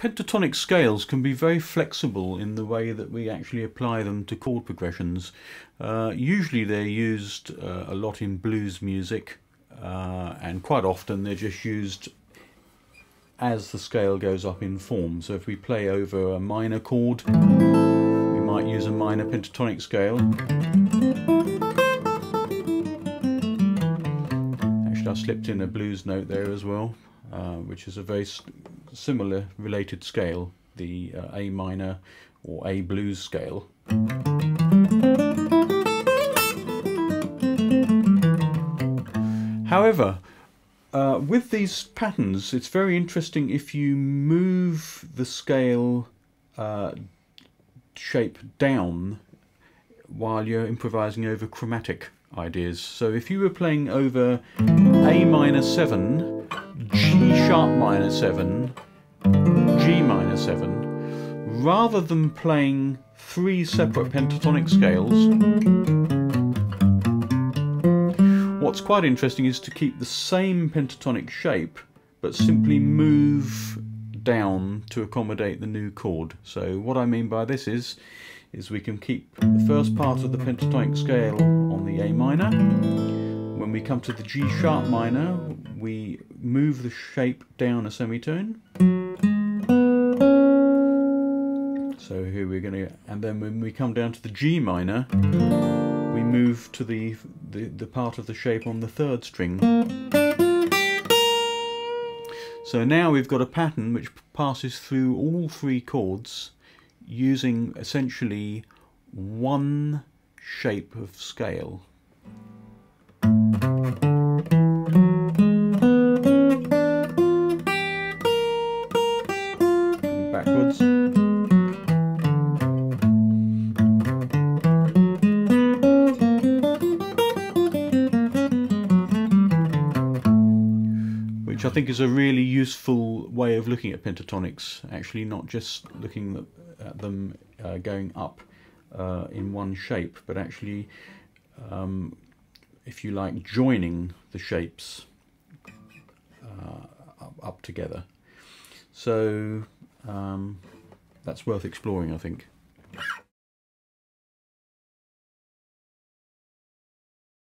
pentatonic scales can be very flexible in the way that we actually apply them to chord progressions. Uh, usually they're used uh, a lot in blues music uh, and quite often they're just used as the scale goes up in form. So if we play over a minor chord, we might use a minor pentatonic scale. Actually I slipped in a blues note there as well, uh, which is a very similar related scale, the uh, A minor or A blues scale. However, uh, with these patterns, it's very interesting if you move the scale uh, shape down while you're improvising over chromatic ideas. So if you were playing over A minor 7, G sharp minor 7, G minor 7, rather than playing three separate pentatonic scales, what's quite interesting is to keep the same pentatonic shape but simply move down to accommodate the new chord. So what I mean by this is is we can keep the first part of the pentatonic scale on the A minor. We come to the G sharp minor, we move the shape down a semitone. So here we're going to, and then when we come down to the G minor, we move to the, the, the part of the shape on the third string. So now we've got a pattern which passes through all three chords using essentially one shape of scale. Which I think is a really useful way of looking at pentatonics, actually not just looking at them uh, going up uh, in one shape, but actually, um, if you like, joining the shapes uh, up, together. So um, that's worth exploring, I think.